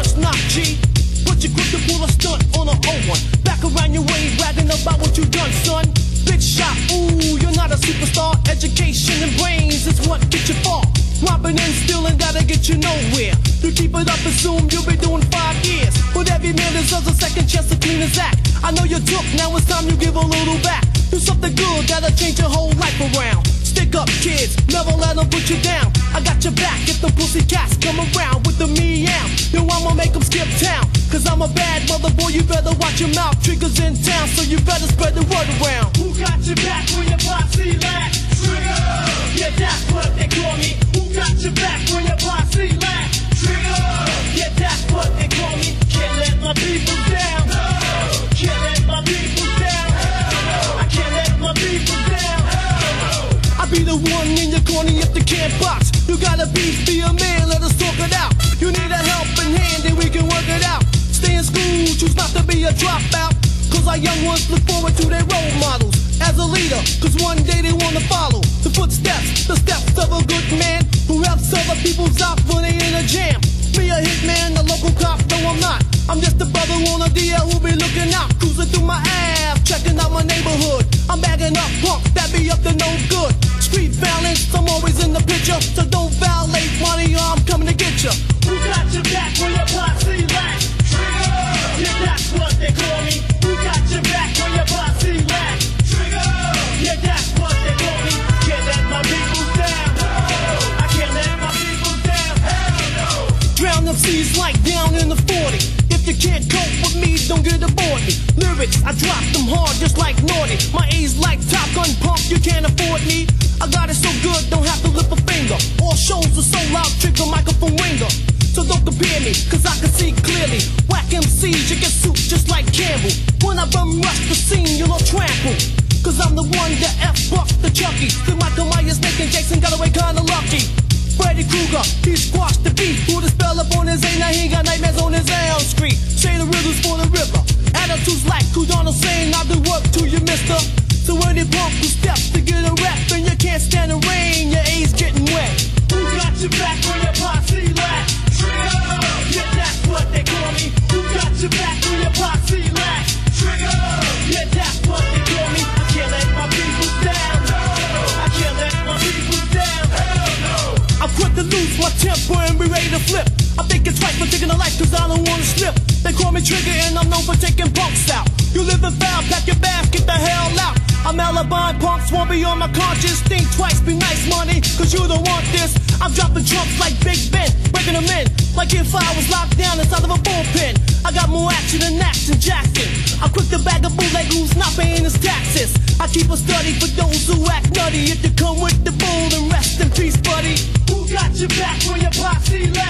punch knock, G. But you quick to pull a stunt on a 01. Back around your way, bragging about what you done, son. Big shot, ooh, you're not a superstar. Education and brains is what get you far. Robbing and stealing, gotta get you nowhere. To keep it up, assume you'll be doing five years. But every man deserves a second chance to clean his act. I know you took, now it's time you give a little back. Do something good that'll change your whole life around. Stick up, kids, never let them put you down. I got your back if the pussy cats come around skip town. Cause I'm a bad mother boy, you better watch your mouth. Triggers in town, so you better spread the word around. Who got your back when your posse lack? Trigger! Yeah, that's what they call me. Who got your back when your posse lack? Trigger! Yeah, that's what they call me. Can't let my people down. No! Can't let my people down. I can't let my people down. I be the one in your corner if the can't box. You gotta be, be a man, School, choose not to be a dropout. Cause our young ones look forward to their role models as a leader. Cause one day they wanna follow the footsteps, the steps of a good man who helps other people's out when they in a jam. Me a hitman, a local cop, no I'm not. I'm just a brother on a DL who be looking out, cruising through my ass, checking out my neighborhood. I'm bagging up punks that be up to no good. Street violence, I'm always in the picture, so don't violate money or I'm coming to get ya. Seas like down in the 40. If you can't cope with me, don't get aboard me. Lyrics, I drop them hard just like naughty. My A's like Top Gun pump, you can't afford me. I got it so good, don't have to lift a finger. All shows are so loud, trigger microphone ringer. So don't compare me, cause I can see clearly. Whack MCs, you get soup just like Campbell. When I bum rush the scene, now he got nightmares on his Elm Street. Say the riddles for the river. Attitudes like Donald saying, I do work to you, mister. So any punk who steps to get a rap, and you can't stand the rain, your A's getting wet. Who got your back when your posse lack? Trigger! Yeah, that's what they call me. Who got your back when your posse lack? Trigger! Yeah, that's what they call me. I can't let my people down. I can't let my people down. Hell no! Quick to lose my temper and be ready to flip. Think it's right for taking a life cause I don't wanna slip. They call me Trigger and I'm known for taking punks out. You live in foul, pack your bags, get the hell out. I'm alibi punks, won't be on my conscience. Think twice, be nice money, cause you don't want this. I'm dropping trumps like Big Ben, breaking them in. Like if I was locked down inside of a bullpen. I got more action than Action Jackson. I'm quick to bag a bootleg who's not paying his taxes. I keep a study for those who act nutty. If you come with the bull, then rest in peace, buddy. Who got your back when your posse lack?